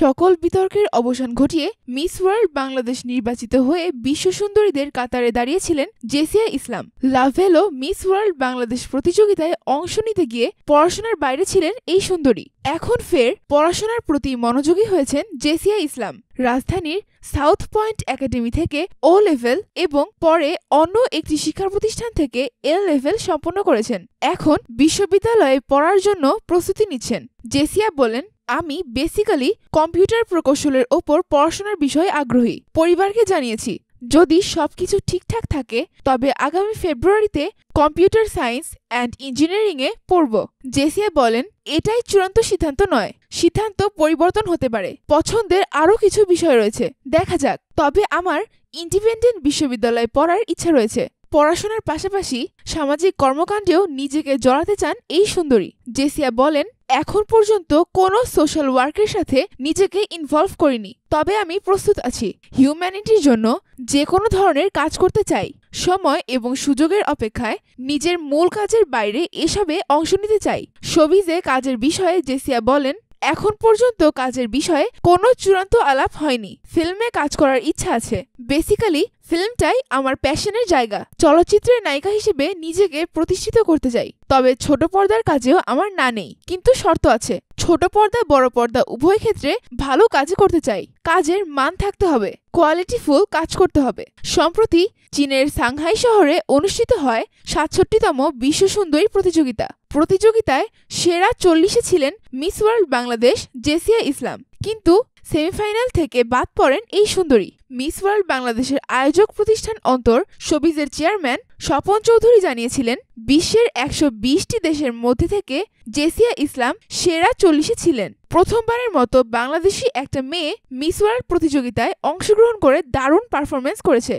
সকল বিতর্কের অবসান ঘটিয়ে মিস ওয়ার্ল্ড বাংলাদেশ নির্বাচিত হয়ে বিশ্ব সুন্দরীদের কাতারে দাঁড়িয়েছিলেন জেসিয়া ইসলাম। লাভেলো মিস ওয়ার্ল্ড বাংলাদেশ প্রতিযোগিতায় অংশ নিতে গিয়ে পড়াশোনার বাইরে ছিলেন এই সুন্দরী। এখন ফের পড়াশোনার প্রতি মনোযোগী হয়েছেন জেসিয়া ইসলাম। রাজধানীর সাউথ পয়েন্ট একাডেমি থেকে ও লেভেল এবং পরে অন্য একটি শিক্ষা প্রতিষ্ঠান থেকে এল লেভেল সম্পন্ন করেছেন। এখন বিশ্ববিদ্যালয়ে পড়ার জন্য প্রস্তুতি নিচ্ছেন। জেসিয়া বলেন আমি বেসিক্যালি কম্পিউটার প্রকৌশলের ওপর পড়াশোনার বিষয়ে আগ্রহী। পরিবারকে জানিয়েছি, যদি সবকিছু ঠিকঠাক থাকে, তবে আগামী ফেব্রুয়ারিতে কম্পিউটার সায়েন্স অ্যান্ড ইঞ্জিনিয়ারিংয়ে পড়ব। জেসিয়া বলেন, এটাই চূড়ান্ত সিদ্ধান্ত নয়, সিদ্ধান্ত পরিবর্তন হতে পারে। পছন্দের আরও কিছু বিষয় রয়েছে, দেখা যাক। তবে আমার ইন্ডিপেন্ডেন্ট বিশ্ববিদ্যালয়ে পড়ার ইচ্ছা রয়েছে। পড়াশোনার পাশাপাশি সামাজিক কর্মকাণ্ডেও নিজেকে জড়াতে চান এই সুন্দরী। জেসিয়া বলেন এখন পর্যন্ত কোনো সোশ্যাল ওয়ার্কের সাথে নিজেকে ইনভলভ করিনি। তবে আমি প্রস্তুত আছি। হিউম্যানিটির জন্য যে কোনো ধরনের কাজ করতে চাই। সময় এবং সুযোগের অপেক্ষায় নিজের মূল কাজের বাইরে এসবে অংশ নিতে চাই। সবিজে কাজের বিষয়ে জেসিয়া বলেন, এখন পর্যন্ত কাজের বিষয়ে কোনো চূড়ান্ত আলাপ হয়নি। ফিল্মে কাজ করার ইচ্ছা আছে। বেসিক্যালি ফিল্মটাই আমার প্যাশনের জায়গা। চলচ্চিত্রের নায়িকা হিসেবে নিজেকে প্রতিষ্ঠিত করতে চাই। তবে ছোট পর্দার কাজেও আমার না নেই, কিন্তু শর্ত আছে। ছোট পর্দা, বড় পর্দা উভয় ক্ষেত্রে ভালো কাজ করতে চাই। কাজের মান থাকতে হবে কোয়ালিটিফুল কাজ করতে হবে। সম্প্রতি চীনের সাংহাই শহরে অনুষ্ঠিত হয় সাতষট্টিতম বিশ্ব সুন্দরী প্রতিযোগিতা। প্রতিযোগিতায় সেরা চল্লিশে ছিলেন মিস ওয়ার্ল্ড বাংলাদেশ জেসিয়া ইসলাম। কিন্তু সেমিফাইনাল থেকে বাদ পড়েন এই সুন্দরী। মিস ওয়ার্ল্ড বাংলাদেশের আয়োজক প্রতিষ্ঠান অন্তর শোবিজের চেয়ারম্যান স্বপন চৌধুরী জানিয়েছিলেন, বিশ্বের একশো বিশটি দেশের মধ্যে থেকে জেসিয়া ইসলাম সেরা চল্লিশে ছিলেন। প্রথমবারের মতো বাংলাদেশি একটা মেয়ে মিস ওয়ার্ল্ড প্রতিযোগিতায় অংশগ্রহণ করে দারুণ পারফরমেন্স করেছে।